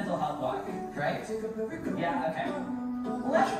mental health walk, right? Yeah, okay. Let's